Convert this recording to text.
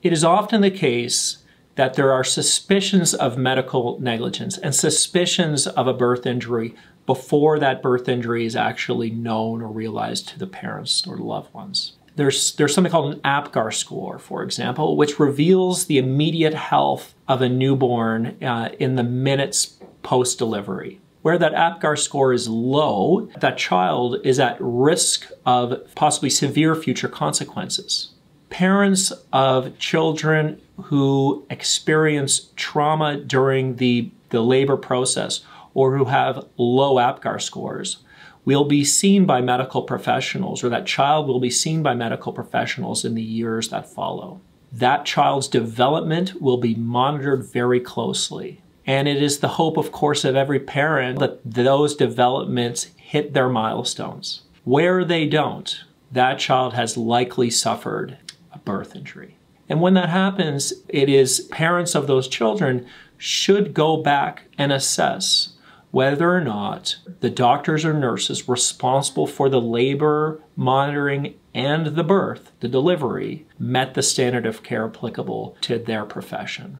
It is often the case that there are suspicions of medical negligence and suspicions of a birth injury before that birth injury is actually known or realized to the parents or loved ones. There's, there's something called an APGAR score, for example, which reveals the immediate health of a newborn uh, in the minutes post delivery. Where that APGAR score is low, that child is at risk of possibly severe future consequences. Parents of children who experience trauma during the, the labor process or who have low APGAR scores will be seen by medical professionals, or that child will be seen by medical professionals in the years that follow. That child's development will be monitored very closely. And it is the hope, of course, of every parent that those developments hit their milestones. Where they don't, that child has likely suffered birth injury. And when that happens, it is parents of those children should go back and assess whether or not the doctors or nurses responsible for the labor monitoring and the birth, the delivery, met the standard of care applicable to their profession.